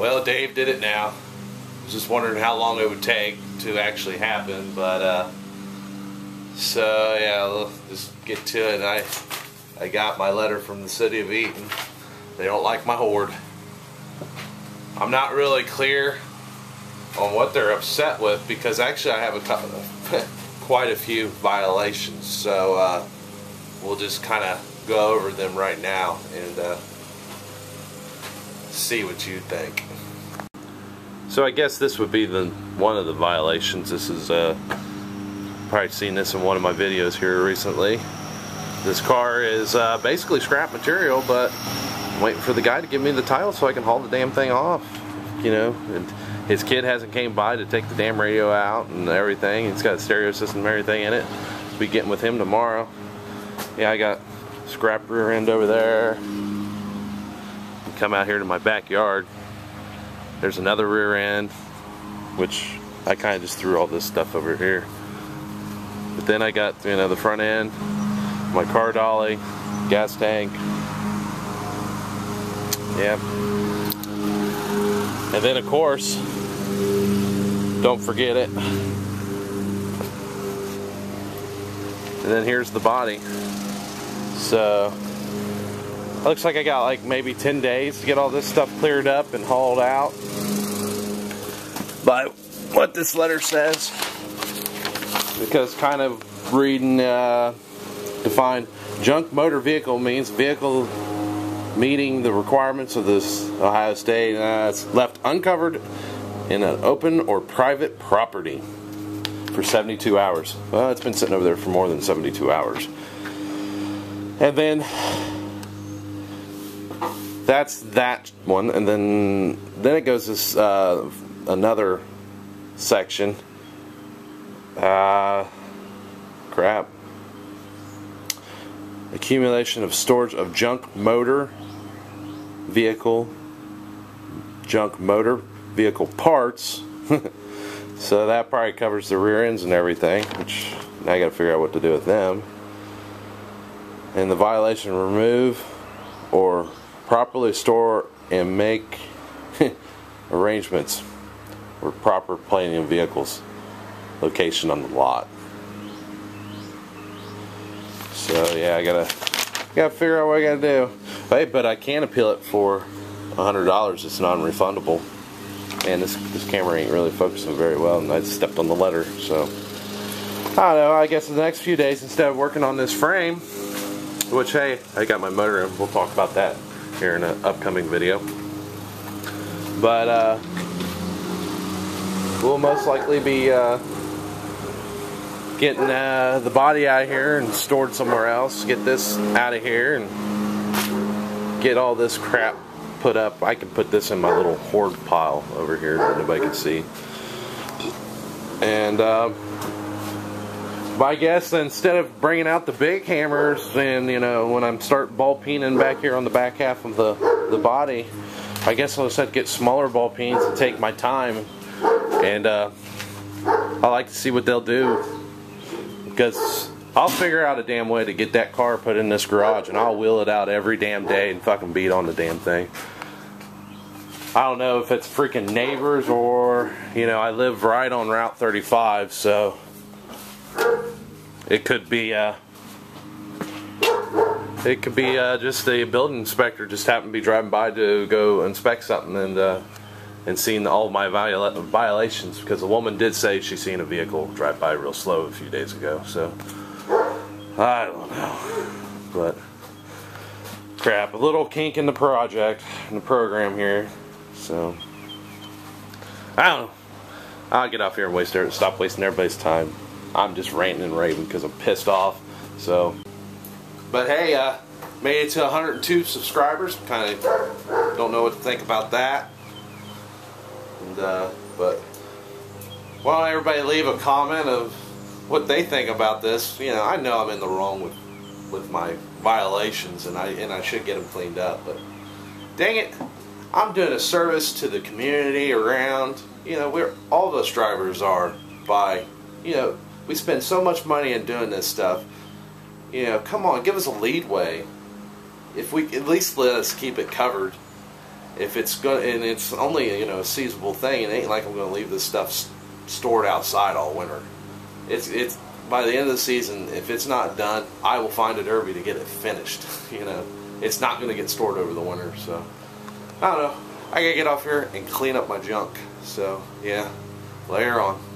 Well, Dave did it now. I was just wondering how long it would take to actually happen, but uh, so yeah, we'll just get to it. I I got my letter from the city of Eaton. They don't like my hoard. I'm not really clear on what they're upset with because actually I have a couple, quite a few violations. So uh, we'll just kind of go over them right now and uh, see what you think. So I guess this would be the one of the violations. This is uh, probably seen this in one of my videos here recently. This car is uh, basically scrap material, but I'm waiting for the guy to give me the title so I can haul the damn thing off. You know, and his kid hasn't came by to take the damn radio out and everything. It's got a stereo system and everything in it. Be getting with him tomorrow. Yeah, I got scrap rear end over there. Come out here to my backyard. There's another rear end, which I kind of just threw all this stuff over here. But then I got, you know, the front end, my car dolly, gas tank. Yeah. And then, of course, don't forget it. And then here's the body. So, looks like I got like maybe 10 days to get all this stuff cleared up and hauled out. By what this letter says. Because kind of reading, uh, define junk motor vehicle means vehicle meeting the requirements of this Ohio State. Uh, it's left uncovered in an open or private property for 72 hours. Well, it's been sitting over there for more than 72 hours. And then that's that one, and then then it goes this uh, another section. Uh, crap. Accumulation of storage of junk motor vehicle, junk motor vehicle parts. so that probably covers the rear ends and everything, which now I got to figure out what to do with them. And the violation remove or properly store and make arrangements for proper planing of vehicles location on the lot. So yeah, I gotta gotta figure out what I gotta do. Hey, but I can appeal it for hundred dollars. It's non-refundable. And this this camera ain't really focusing very well, and I stepped on the letter. So I don't know. I guess in the next few days, instead of working on this frame, which hey, I got my motor in. We'll talk about that here in an upcoming video. But uh, we'll most likely be. Uh, getting uh, the body out of here and stored somewhere else. Get this out of here and get all this crap put up. I can put this in my little hoard pile over here that nobody can see. And uh, I guess instead of bringing out the big hammers and you know when I'm start ball peening back here on the back half of the the body, I guess I'll just have to get smaller ball peens and take my time. And uh, I like to see what they'll do because I'll figure out a damn way to get that car put in this garage and I'll wheel it out every damn day and fucking beat on the damn thing. I don't know if it's freaking neighbors or, you know, I live right on Route 35, so it could be, uh, it could be uh, just a building inspector just happened to be driving by to go inspect something and uh, and seen all my viola violations because the woman did say she seen a vehicle drive by real slow a few days ago. So I don't know, but crap, a little kink in the project in the program here. So I don't know. I'll get off here and waste stop wasting everybody's time. I'm just ranting and raving because I'm pissed off. So, but hey, uh, made it to 102 subscribers. Kind of don't know what to think about that. And, uh, but why don't everybody leave a comment of what they think about this? You know, I know I'm in the wrong with with my violations, and I and I should get them cleaned up. But dang it, I'm doing a service to the community around. You know, we're all of us drivers are by. You know, we spend so much money in doing this stuff. You know, come on, give us a leadway. If we at least let us keep it covered if it's going and it's only you know a seasonable thing, it ain't like I'm gonna leave this stuff stored outside all winter. It's it's by the end of the season, if it's not done, I will find a derby to get it finished. You know, it's not gonna get stored over the winter. So I don't know. I gotta get off here and clean up my junk. So yeah, later on.